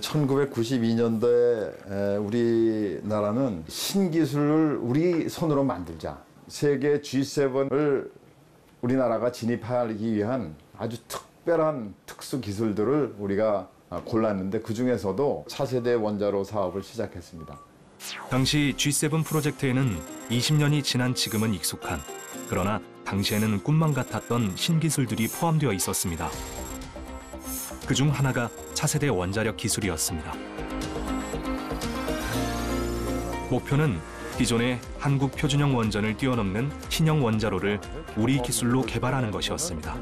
1992년도에 우리나라는 신기술을 우리 손으로 만들자. 세계 G7을 우리나라가 진입하기 위한 아주 특별한 특수 기술들을 우리가 골랐는데 그 중에서도 차세대 원자로 사업을 시작했습니다. 당시 G7 프로젝트에는 20년이 지난 지금은 익숙한 그러나 당시에는 꿈만 같았던 신기술들이 포함되어 있었습니다. 그 중 하나가 차세대 원자력 기술이었습니다. 목표는 기존의 한국 표준형 원전을 뛰어넘는 신형 원자로를 우리 기술로 개발하는 것이었습니다.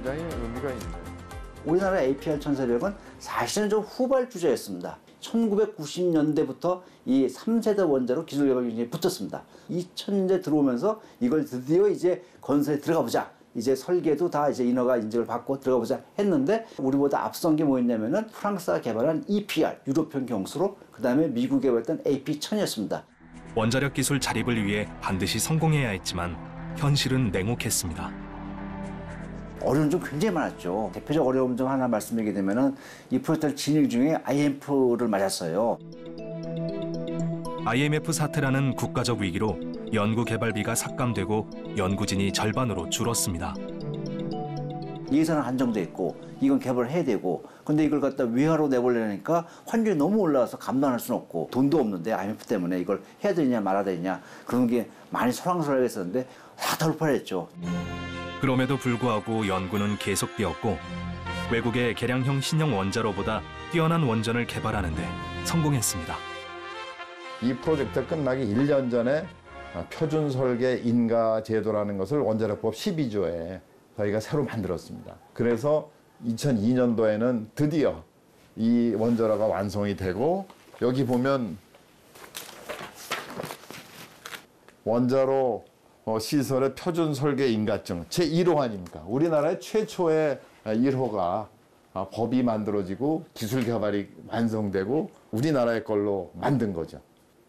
우리나라 APR 1400은 사실은 좀 후발주자였습니다. 1990년대부터 이 3세대 원자로 기술 개발이 붙었습니다. 2000년대 들어오면서 이걸 드디어 이제 건설에 들어가 보자. 이제 설계도 다 이제 인허가 인증을 받고 들어가 보자 했는데 우리보다 앞선 게 뭐였냐면은 프랑스가 개발한 EPR 유럽형 경수로 그다음에 미국이 개발했던 AP1000이었습니다. 원자력 기술 자립을 위해 반드시 성공해야 했지만 현실은 냉혹했습니다. 어려움 좀 굉장히 많았죠. 대표적 어려움 좀 하나 말씀드리게 되면은 이 프로젝트를 진행 중에 IMF를 맞았어요. IMF 사태라는 국가적 위기로 연구 개발비가 삭감되고 연구진이 절반으로 줄었습니다. 예산은 한정돼 있고 이건 개발을 해야 되고 근데 이걸 갖다 외화로 내보려니까 환율이 너무 올라와서 감당할 수는 없고 돈도 없는데 IMF 때문에 이걸 해야 되냐 말아야 되냐 그런 게 많이 소랑스러워 했었는데 다 돌파했죠. 그럼에도 불구하고 연구는 계속되었고 외국의 개량형 신형 원자로보다 뛰어난 원전을 개발하는 데 성공했습니다. 이 프로젝트 끝나기 1년 전에 표준 설계 인가 제도라는 것을 원자력법 12조에 저희가 새로 만들었습니다. 그래서 2002년도에는 드디어 이 원자로가 완성이 되고 여기 보면 원자로 시설의 표준 설계 인가증 제1호 아닙니까? 우리나라의 최초의 1호가 법이 만들어지고 기술 개발이 완성되고 우리나라의 걸로 만든 거죠.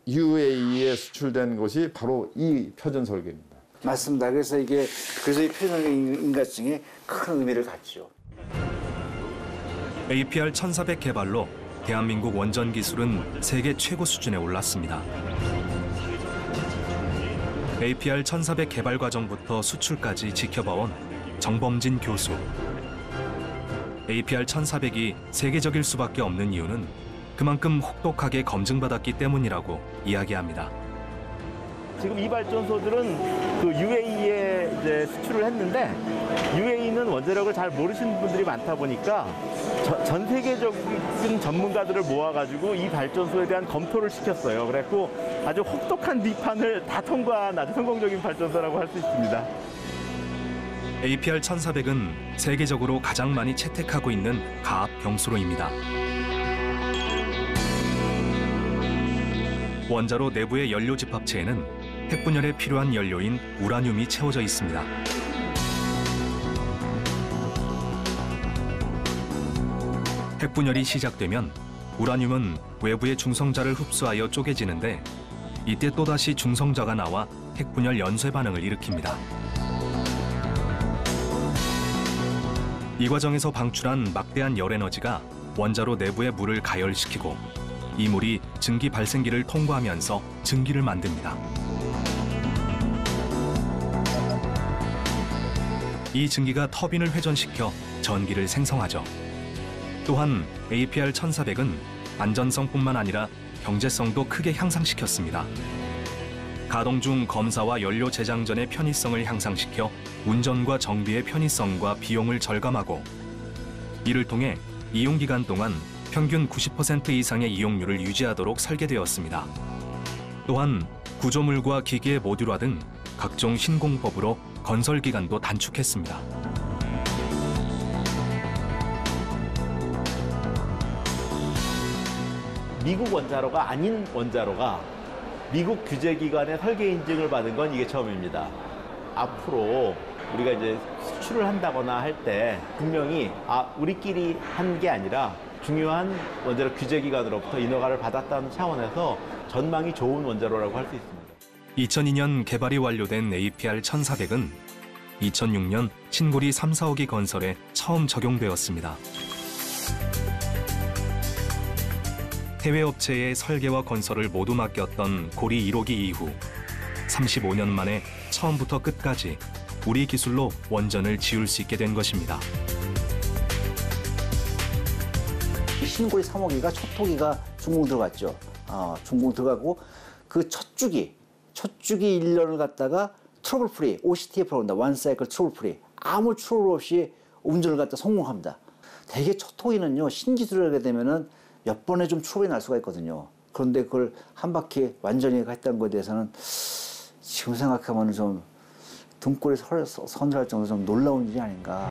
UAE에 수출된 것이 바로 이 표준 설계입니다. 맞습니다. 그래서 이게 그래서 이 표준 인가증이 큰 의미를 갖죠. APR 1400 개발로 대한민국 원전 기술은 세계 최고 수준에 올랐습니다. APR 1400 개발 과정부터 수출까지 지켜봐온 정범진 교수. APR 1400이 세계적일 수밖에 없는 이유는 그만큼 혹독하게 검증받았기 때문이라고 이야기합니다. 지금 이 발전소들은 그 UAE에 이제 수출을 했는데 UAE는 원자력을 잘 모르시는 분들이 많다 보니까 저, 전 세계적인 전문가들을 모아가지고 이 발전소에 대한 검토를 시켰어요. 그래갖고 아주 혹독한 비판을 다 통과한 아주 성공적인 발전소라고 할 수 있습니다. APR 1400은 세계적으로 가장 많이 채택하고 있는 가압 경수로입니다. 원자로 내부의 연료 집합체에는 핵분열에 필요한 연료인 우라늄이 채워져 있습니다. 핵분열이 시작되면 우라늄은 외부의 중성자를 흡수하여 쪼개지는데 이때 또다시 중성자가 나와 핵분열 연쇄 반응을 일으킵니다. 이 과정에서 방출한 막대한 열 에너지가 원자로 내부의 물을 가열시키고 이 물이 증기 발생기를 통과하면서 증기를 만듭니다. 이 증기가 터빈을 회전시켜 전기를 생성하죠. 또한 APR 1400은 안전성뿐만 아니라 경제성도 크게 향상시켰습니다. 가동 중 검사와 연료 제장 전의 편의성을 향상시켜 운전과 정비의 편의성과 비용을 절감하고 이를 통해 이용 기간 동안 평균 90% 이상의 이용률을 유지하도록 설계되었습니다. 또한 구조물과 기계 모듈화 등 각종 신공법으로 건설 기간도 단축했습니다. 미국 원자로가 아닌 원자로가 미국 규제기관의 설계 인증을 받은 건 이게 처음입니다. 앞으로 우리가 이제 수출을 한다거나 할 때 분명히 아 우리끼리 한 게 아니라 중요한 원자로 규제기관으로부터 인허가를 받았다는 차원에서 전망이 좋은 원자로라고 할 수 있습니다. 2002년 개발이 완료된 APR 1400은 2006년 신고리 3, 4호기 건설에 처음 적용되었습니다. 해외 업체의 설계와 건설을 모두 맡겼던 고리 1호기 이후 35년 만에 처음부터 끝까지 우리 기술로 원전을 지을 수 있게 된 것입니다. 신고리 3호기가 첫 호기가 준공 들어갔죠. 아, 준공 들어가고 그 첫 주기, 첫 주기 1년을 갖다가 trouble free, OCTF라고 그럽니다. One Cycle Trouble Free. 아무 트러블 없이 운전을 갖다 성공합니다. 대개 첫 호기는요, 신기술을 하게 되면은 몇 번에 좀 트러블이 날 수가 있거든요. 그런데 그걸 한 바퀴 완전히 했다는 것에 대해서는 지금 생각하면 좀 등골이 설- 서늘할 정도로 좀 놀라운 일이 아닌가.